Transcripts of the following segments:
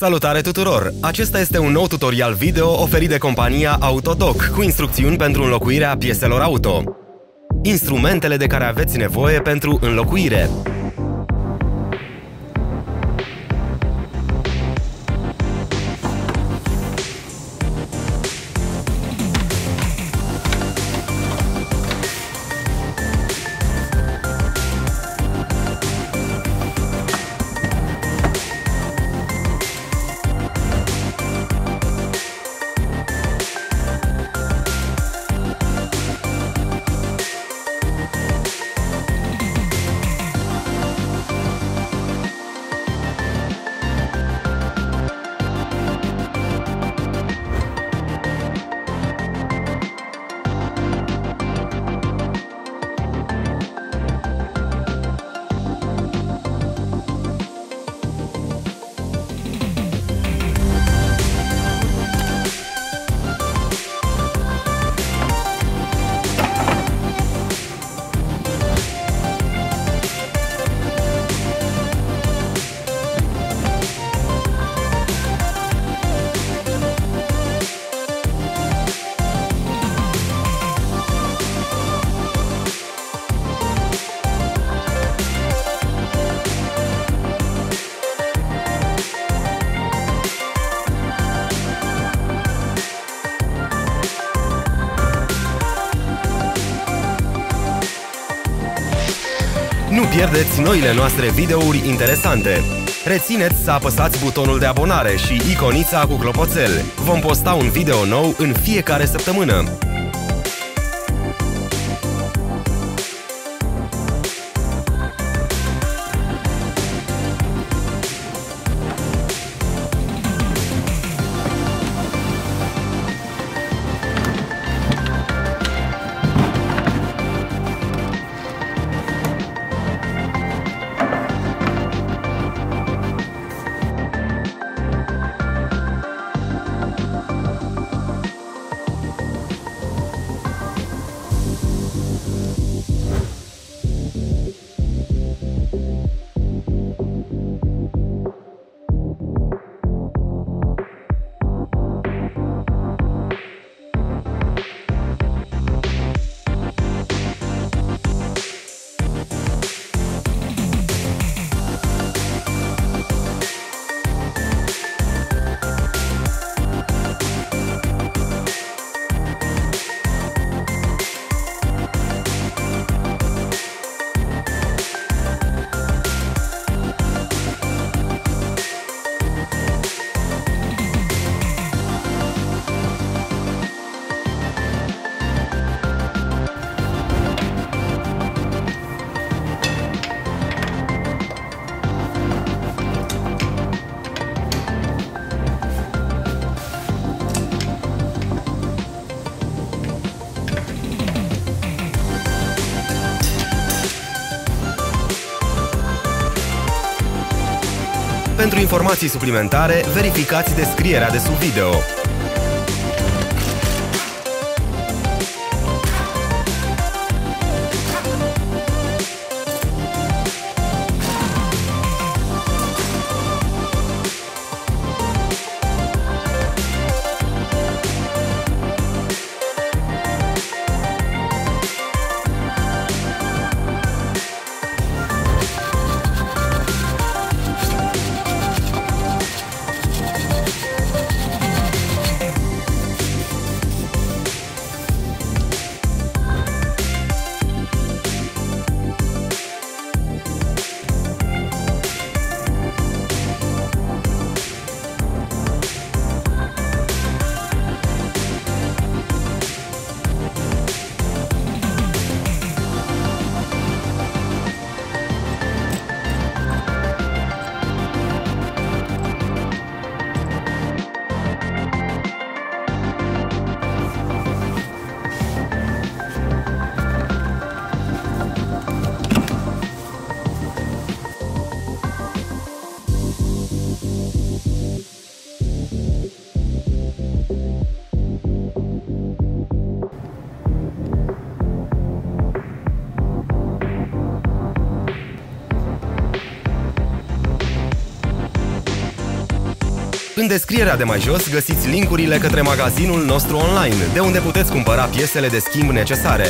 Salutare tuturor! Acesta este un nou tutorial video oferit de compania Autodoc cu instrucțiuni pentru înlocuirea pieselor auto. Instrumentele de care aveți nevoie pentru înlocuire. Pierdeți noile noastre videouri interesante! Rețineți să apăsați butonul de abonare și iconița cu clopoțel. Vom posta un video nou în fiecare săptămână. Pentru informații suplimentare, verificați descrierea de sub video. În descrierea de mai jos găsiți linkurile către magazinul nostru online, de unde puteți cumpăra piesele de schimb necesare.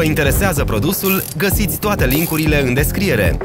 Vă interesează produsul? Găsiți toate linkurile în descriere.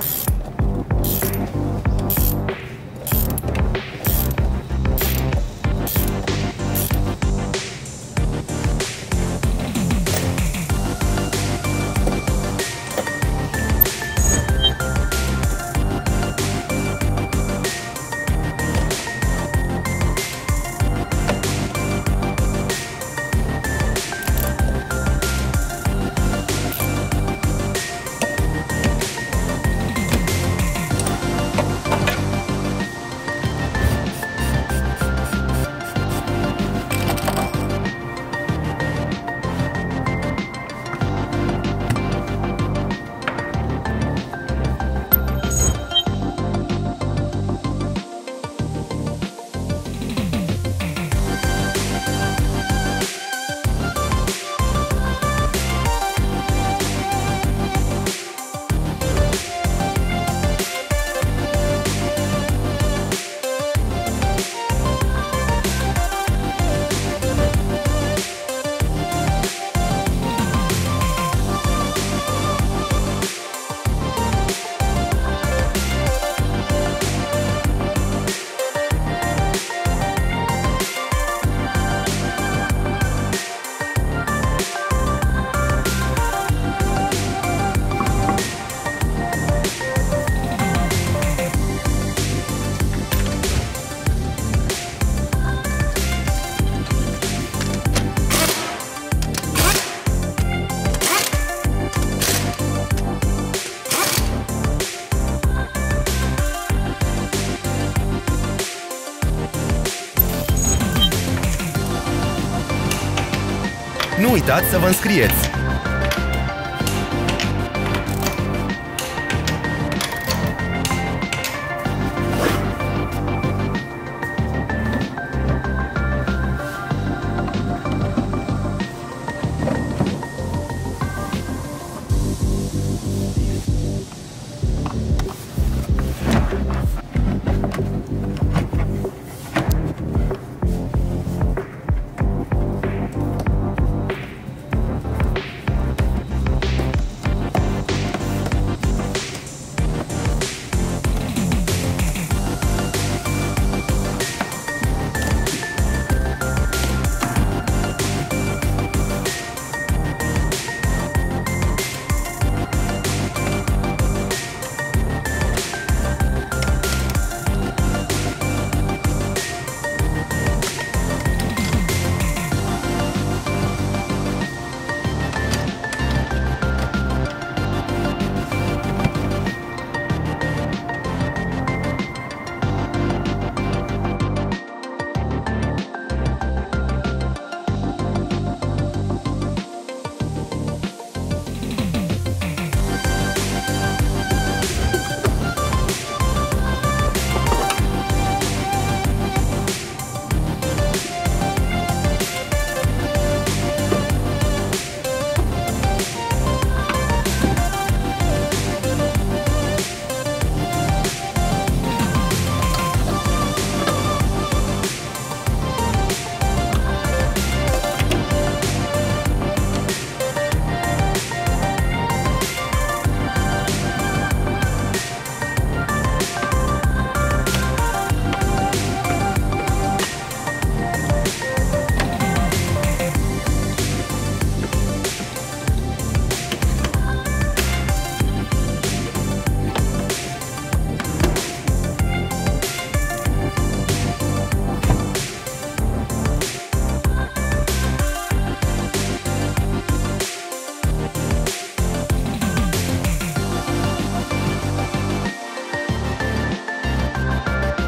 Nu uitați să vă înscrieți!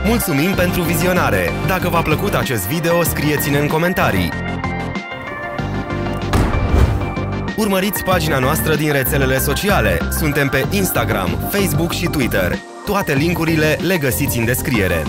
Mulțumim pentru vizionare! Dacă v-a plăcut acest video, scrieți-ne în comentarii! Urmăriți pagina noastră din rețelele sociale. Suntem pe Instagram, Facebook și Twitter. Toate linkurile le găsiți în descriere.